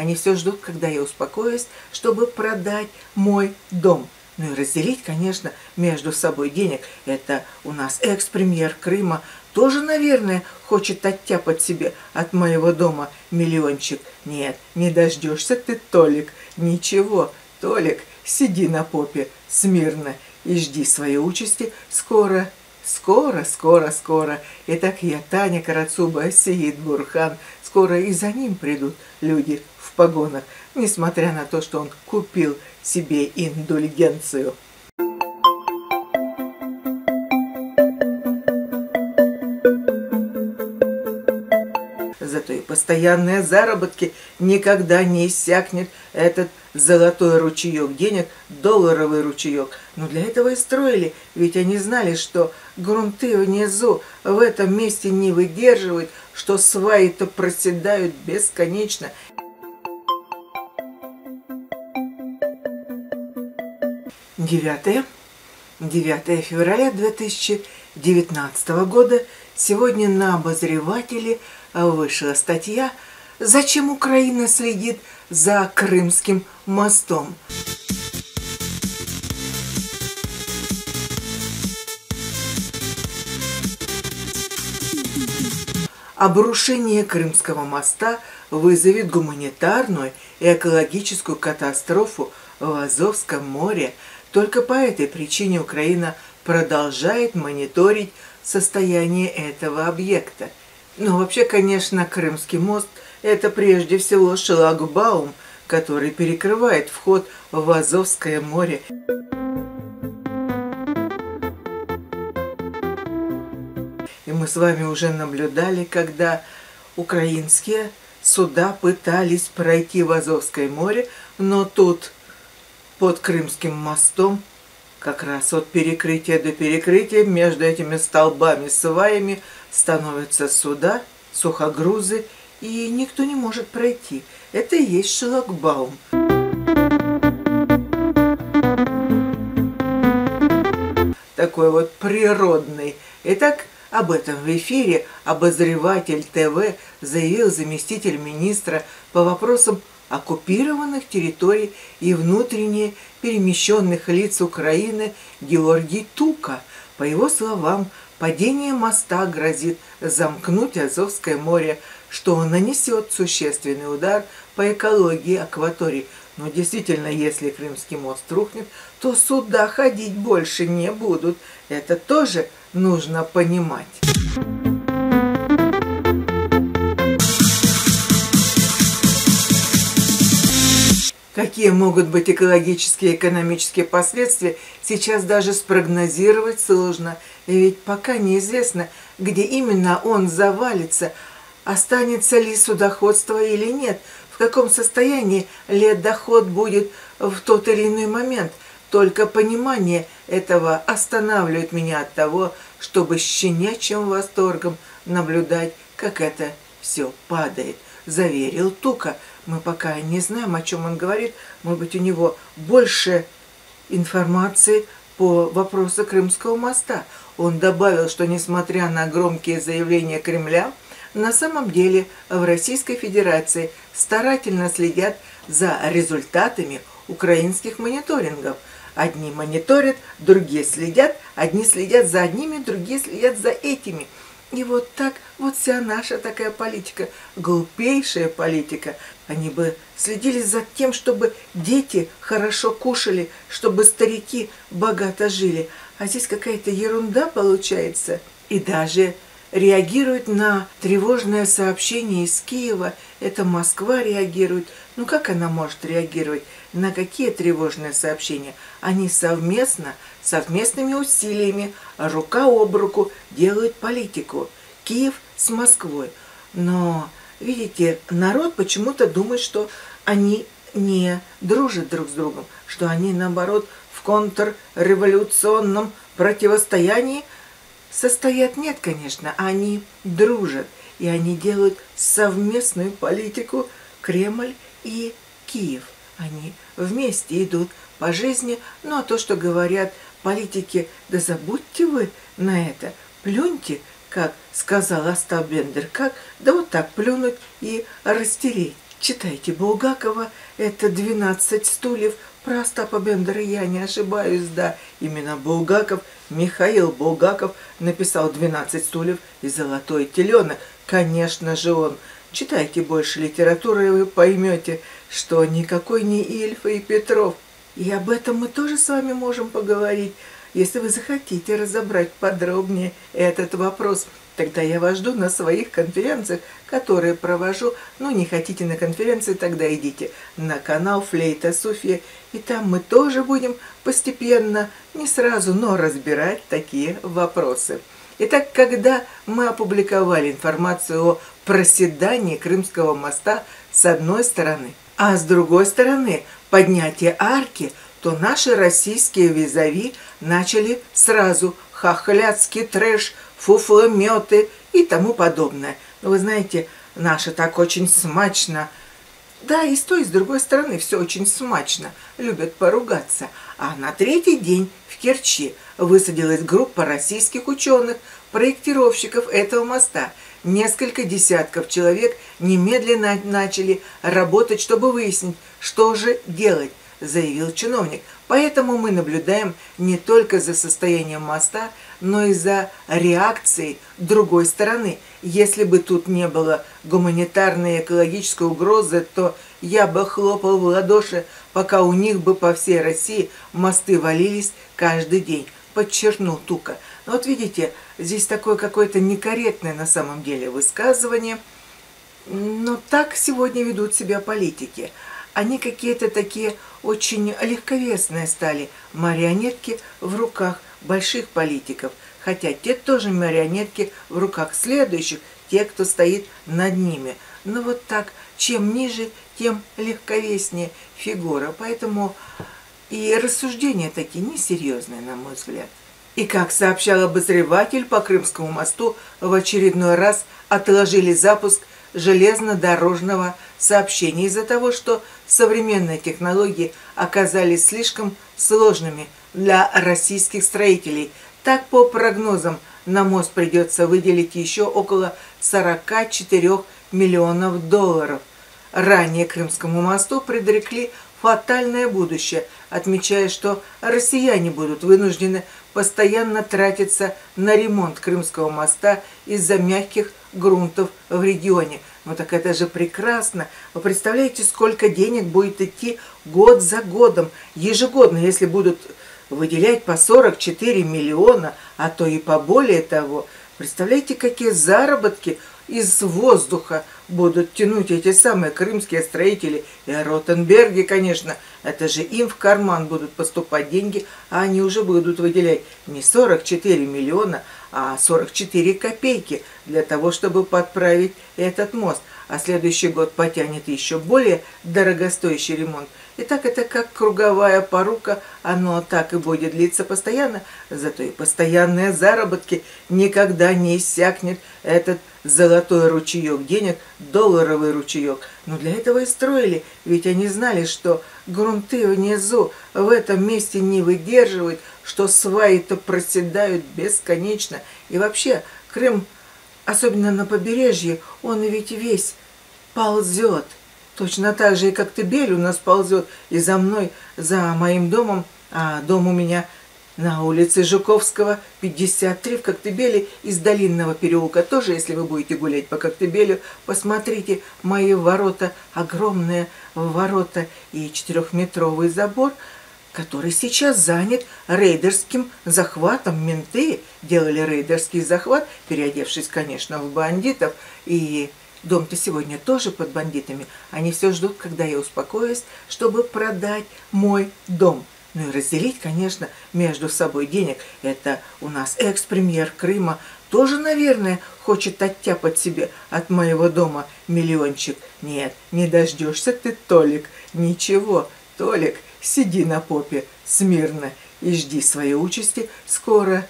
Они все ждут, когда я успокоюсь, чтобы продать мой дом. Ну и разделить, конечно, между собой денег. Это у нас экс-премьер Крыма тоже, наверное, хочет оттяпать себе от моего дома миллиончик. Нет, не дождешься ты, Толик. Ничего, Толик, сиди на попе смирно и жди своей участи. Скоро, скоро, скоро, скоро. Итак, я, Таня Карацуба, Сеид Бурхан. Скоро и за ним придут люди в погонах, несмотря на то, что он купил себе индульгенцию. Зато и постоянные заработки никогда не иссякнет этот золотой ручеек денег, долларовый ручеек. Но для этого и строили, ведь они знали, что грунты внизу в этом месте не выдерживают, что сваи-то проседают бесконечно. Девятое. 9 февраля 2019 года. Сегодня на обозревателе вышла статья «Зачем Украина следит за Крымским мостом?» Обрушение Крымского моста вызовет гуманитарную и экологическую катастрофу в Азовском море. Только по этой причине Украина продолжает мониторить состояние этого объекта. Но вообще, конечно, Крымский мост – это прежде всего шлагбаум, который перекрывает вход в Азовское море. Мы с вами уже наблюдали, когда украинские суда пытались пройти в Азовское море, но тут под Крымским мостом как раз от перекрытия до перекрытия между этими столбами, сваями становятся суда, сухогрузы, и никто не может пройти. Это и есть шлагбаум. Такой вот природный. Итак, об этом в эфире обозреватель ТВ заявил заместитель министра по вопросам оккупированных территорий и внутренне перемещенных лиц Украины Георгий Тука. По его словам, падение моста грозит замкнуть Азовское море, что нанесет существенный удар по экологии акватории. Но действительно, если Крымский мост рухнет, то суда ходить больше не будут. Это тоже нужно понимать. Какие могут быть экологические и экономические последствия, сейчас даже спрогнозировать сложно. И ведь пока неизвестно, где именно он завалится, останется ли судоходство или нет, каком состоянии ледоход будет в тот или иной момент – только понимание этого останавливает меня от того, чтобы с щенячьим восторгом наблюдать, как это все падает. Заверил Тука. Мы пока не знаем, о чем он говорит. Может быть, у него больше информации по вопросу Крымского моста. Он добавил, что несмотря на громкие заявления Кремля, на самом деле в Российской Федерации старательно следят за результатами украинских мониторингов – Одни мониторят, другие следят, одни следят за одними, другие следят за этими. И вот так вот вся наша такая политика, глупейшая политика. Они бы следили за тем, чтобы дети хорошо кушали, чтобы старики богато жили. А здесь какая-то ерунда получается. И даже реагируют на тревожное сообщение из Киева. Это Москва реагирует. Ну как она может реагировать? На какие тревожные сообщения? Они совместно, совместными усилиями, рука об руку делают политику. Киев с Москвой. Но, видите, народ почему-то думает, что они не дружат друг с другом, что они, наоборот, в контрреволюционном противостоянии состоят. Нет, конечно, они дружат, и они делают совместную политику Кремль и Киев. Они вместе идут по жизни, ну а то, что говорят политики, да забудьте вы на это, плюньте, как сказал Остап Бендер, как, да вот так плюнуть и растереть. Читайте Булгакова, это «12 стульев», про Остапа Бендера я не ошибаюсь, да. Именно Булгаков, Михаил Булгаков написал «12 стульев» и «Золотой теленок». Конечно же он. Читайте больше литературы, и вы поймете, что никакой не Ильфа и Петров. И об этом мы тоже с вами можем поговорить, если вы захотите разобрать подробнее этот вопрос – Тогда я вас жду на своих конференциях, которые провожу. Ну, не хотите на конференции, тогда идите на канал Флейта София. И там мы тоже будем постепенно, не сразу, но разбирать такие вопросы. Итак, когда мы опубликовали информацию о проседании Крымского моста с одной стороны, а с другой стороны поднятие арки, то наши российские визави начали сразу хохляцкий трэш – фуфлометы и тому подобное. Но вы знаете, наши так очень смачно. Да, и с той, и с другой стороны все очень смачно. Любят поругаться. А на третий день в Керчи высадилась группа российских ученых, проектировщиков этого моста. Несколько десятков человек немедленно начали работать, чтобы выяснить, что же делать заявил чиновник. Поэтому мы наблюдаем не только за состоянием моста, но и за реакцией другой стороны. Если бы тут не было гуманитарной и экологической угрозы, то я бы хлопал в ладоши, пока у них бы по всей России мосты валились каждый день, подчеркнул Тука. Вот видите, здесь такое какое-то некорректное на самом деле высказывание. Но так сегодня ведут себя политики – они какие-то такие очень легковесные стали, марионетки в руках больших политиков, хотя те тоже марионетки в руках следующих, те, кто стоит над ними. Но вот так, чем ниже, тем легковеснее фигура, поэтому и рассуждения такие несерьезные, на мой взгляд. И как сообщал обозреватель по Крымскому мосту, в очередной раз отложили запуск железнодорожного сообщения из-за того, что современные технологии оказались слишком сложными для российских строителей. Так, по прогнозам, на мост придется выделить еще около 44 миллионов долларов. Ранее Крымскому мосту предрекли фатальное будущее, отмечая, что россияне будут вынуждены постоянно тратиться на ремонт Крымского моста из-за мягких грунтов в регионе. Ну так это же прекрасно. Вы представляете, сколько денег будет идти год за годом, ежегодно, если будут выделять по 44 миллиона, а то и по более того. Представляете, какие заработки из воздуха будут тянуть эти самые крымские строители и Ротенберги, конечно. Это же им в карман будут поступать деньги, а они уже будут выделять не 44 миллиона, а 44 копейки для того, чтобы подправить этот мост. А следующий год потянет еще более дорогостоящий ремонт. И так это как круговая порука, оно так и будет длиться постоянно, зато и постоянные заработки никогда не иссякнет этот золотой ручеек денег, долларовый ручеек. Но для этого и строили, ведь они знали, что грунты внизу в этом месте не выдерживают, что сваи-то проседают бесконечно. И вообще, Крым, особенно на побережье, он ведь весь ползет. Точно так же, и как Тыбель у нас ползет, и за мной, за моим домом, а дом у меня на улице Жуковского, 53 в Коктебеле, из Долинного переулка. Тоже, если вы будете гулять по Коктебелю, посмотрите, мои ворота, огромные ворота и четырехметровый забор, который сейчас занят рейдерским захватом. Менты делали рейдерский захват, переодевшись, конечно, в бандитов, и Дом-то сегодня тоже под бандитами. Они все ждут, когда я успокоюсь, чтобы продать мой дом. Ну и разделить, конечно, между собой денег. Это у нас экс-премьер Крыма тоже, наверное, хочет оттяпать себе от моего дома миллиончик. Нет, не дождешься ты, Толик. Ничего, Толик, сиди на попе смирно и жди своей участи скоро.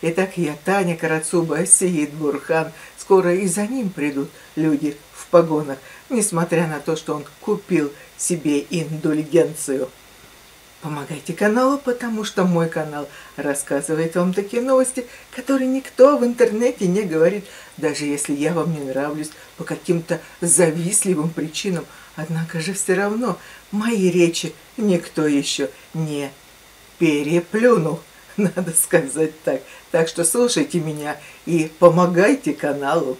Итак, я, Таня Карацуба, Сиит Бурхан. Скоро и за ним придут люди в погонах, несмотря на то, что он купил себе индульгенцию. Помогайте каналу, потому что мой канал рассказывает вам такие новости, которые никто в интернете не говорит, даже если я вам не нравлюсь по каким-то завистливым причинам. Однако же все равно мои речи никто еще не переплюнул, надо сказать так. Так что слушайте меня и помогайте каналу.